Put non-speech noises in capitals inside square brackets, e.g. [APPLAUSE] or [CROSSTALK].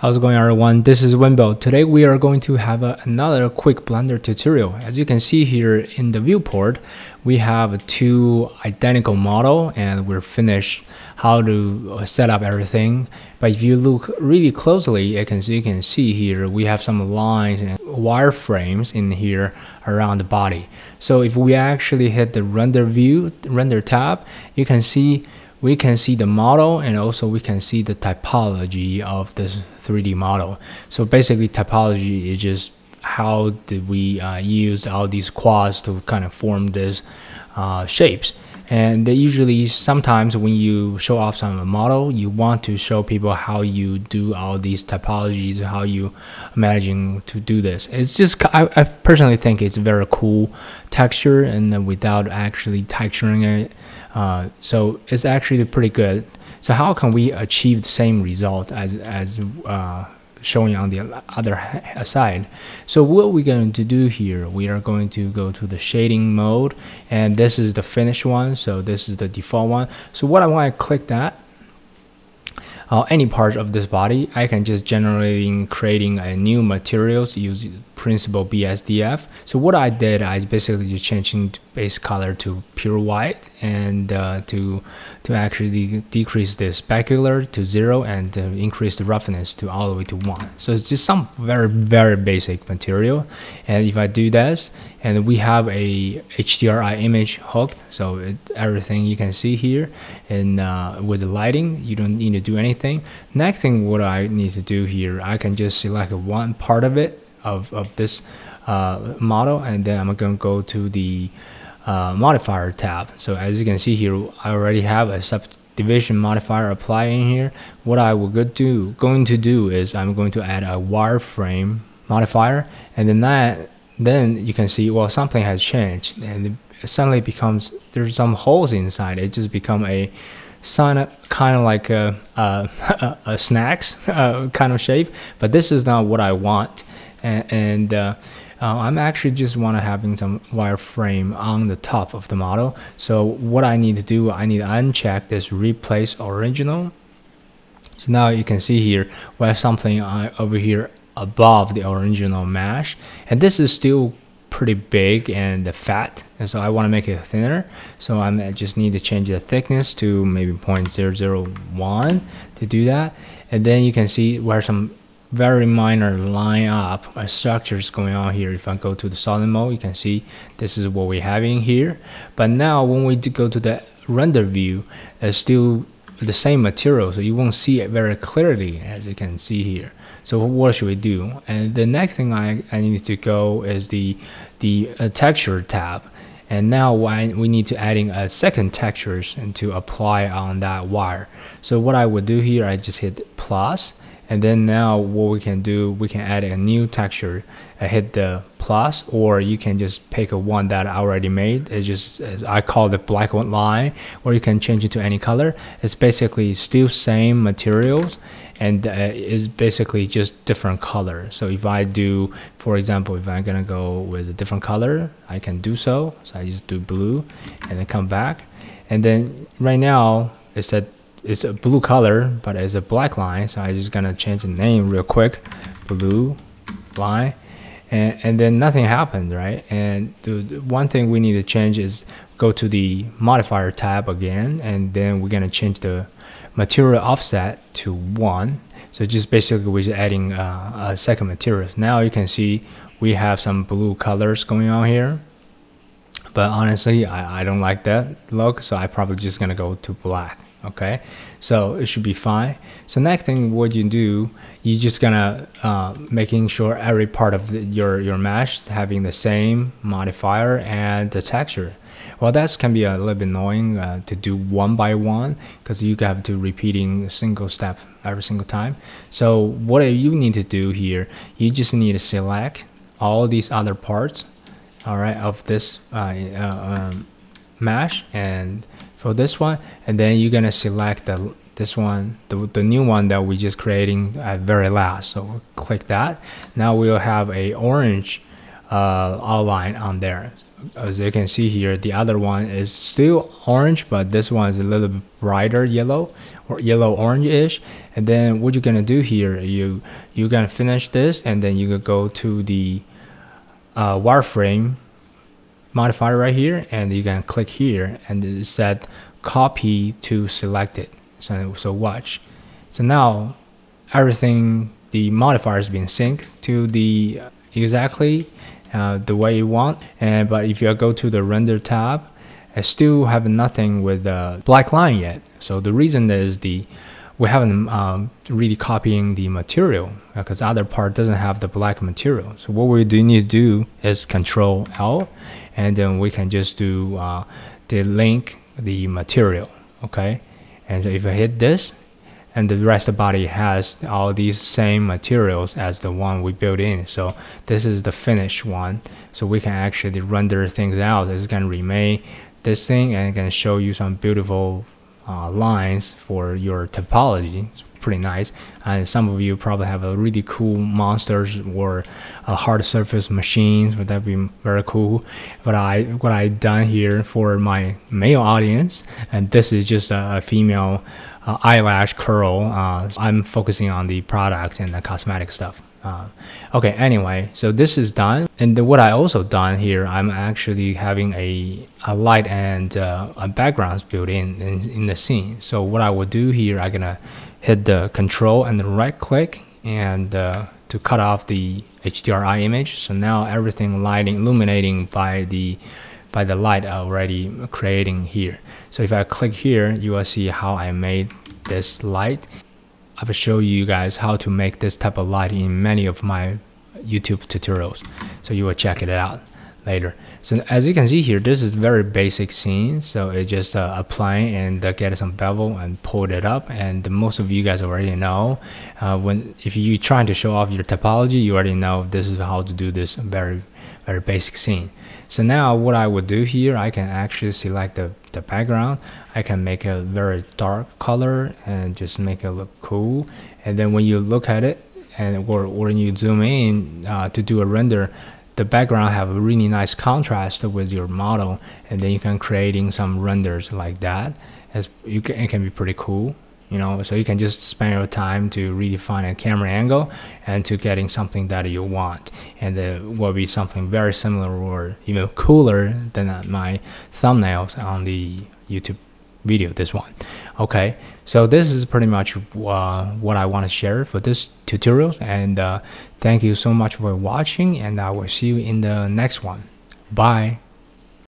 How's it going everyone? This is Wenbo. Today we are going to have a, another quick Blender tutorial. As you can see here in the viewport, we have two identical model and we're finished how to uh, set up everything. But if you look really closely, you can you can see here we have some lines and wireframes in here around the body. So if we actually hit the render view, render tab, you can see we can see the model and also we can see the topology of this 3D model. So basically topology is just how did we uh, use all these quads to kind of form these uh, shapes. And they usually, sometimes when you show off some model, you want to show people how you do all these topologies, how you managing to do this. It's just, I, I personally think it's very cool texture and without actually texturing it. Uh, so it's actually pretty good. So how can we achieve the same result as, as uh, showing on the other side. So what we're going to do here, we are going to go to the shading mode and this is the finished one. So this is the default one. So what I want to click that uh, any part of this body, I can just generate creating a new materials using principle BSDF. So what I did, I basically just changing base color to pure white and uh, to to actually decrease the specular to zero and uh, increase the roughness to all the way to one. So it's just some very very basic material. And if I do this, and we have a HDRI image hooked, so it, everything you can see here, and uh, with the lighting, you don't need to do anything. Next thing, what I need to do here, I can just select one part of it of, of this uh, model and then I'm going to go to the uh, modifier tab. So as you can see here I already have a subdivision modifier applying here. What I will go do going to do is I'm going to add a wireframe modifier and then that then you can see well something has changed and it suddenly becomes there's some holes inside. It just become a sign kind of like a, a, [LAUGHS] a snacks [LAUGHS] uh, kind of shape. But this is not what I want and, and uh, uh, I'm actually just want to having some wireframe on the top of the model. So what I need to do, I need to uncheck this replace original. So now you can see here we have something uh, over here above the original mesh, and this is still pretty big and fat and so I want to make it thinner so I'm, I just need to change the thickness to maybe 0.001 to do that and then you can see where some very minor line up uh, structures going on here. If I go to the solid mode, you can see this is what we have in here. But now when we go to the render view, it's still the same material, so you won't see it very clearly as you can see here. So what should we do? And the next thing I, I need to go is the the uh, texture tab. And now we need to adding a second textures and to apply on that wire. So what I would do here, I just hit plus and then now what we can do we can add a new texture. I hit the plus or you can just pick a one that I already made. It's just as I call the black one line or you can change it to any color. It's basically still same materials and uh, is basically just different color. So if I do for example if I'm gonna go with a different color I can do so. So I just do blue and then come back. And then right now it said it's a blue color, but it's a black line. So I'm just gonna change the name real quick, blue line, and, and then nothing happened, right? And the, the one thing we need to change is go to the modifier tab again, and then we're gonna change the material offset to one. So just basically we're just adding uh, a second material. Now you can see we have some blue colors going on here. But honestly, I, I don't like that look, so I probably just gonna go to black okay? So it should be fine. So next thing what you do you're just gonna uh, making sure every part of the, your your mesh having the same modifier and the texture. Well that can be a little bit annoying uh, to do one by one because you have to repeating a single step every single time. So what you need to do here you just need to select all these other parts all right of this uh, uh um, mesh and for this one and then you're gonna select the this one the, the new one that we just creating at very last. So click that. Now we'll have a orange uh, outline on there. As you can see here the other one is still orange but this one is a little bit brighter yellow or yellow orange-ish. And then what you're gonna do here you you're gonna finish this and then you go to the uh, wireframe modifier right here and you can click here and set copy to selected so so watch. So now everything the modifier has been synced to the exactly uh, the way you want. And but if you go to the render tab I still have nothing with the black line yet. So the reason is the we haven't um, really copying the material because other part doesn't have the black material. So what we do need to do is control L and then we can just do uh, the link the material okay? And so if I hit this and the rest of the body has all these same materials as the one we built in. So this is the finished one. So we can actually render things out. It's going to remain this thing and can show you some beautiful uh, lines for your topology pretty nice and some of you probably have a really cool monsters or a hard surface machines would that be very cool but i what i done here for my male audience and this is just a, a female uh, eyelash curl. Uh, I'm focusing on the product and the cosmetic stuff. Uh, okay, anyway, so this is done. And what I also done here, I'm actually having a, a light and uh, a backgrounds built in, in, in the scene. So what I will do here, I'm gonna hit the control and the right click and uh, to cut off the HDRI image. So now everything lighting, illuminating by the by the light already creating here. So if I click here, you will see how I made this light. I will show you guys how to make this type of light in many of my YouTube tutorials. So you will check it out later. So as you can see here, this is very basic scene. So it's just uh, applying and uh, get some bevel and pull it up. And most of you guys already know uh, when if you're trying to show off your topology, you already know this is how to do this very very basic scene. So now what I would do here, I can actually select the, the background. I can make a very dark color and just make it look cool. And then when you look at it and or, when you zoom in uh, to do a render, the background have a really nice contrast with your model and then you can creating some renders like that as you can, it can be pretty cool you know so you can just spend your time to redefine a camera angle and to getting something that you want. And it will be something very similar or even cooler than my thumbnails on the youtube video this one. Okay so this is pretty much uh, what i want to share for this tutorial. And uh, thank you so much for watching and i will see you in the next one. Bye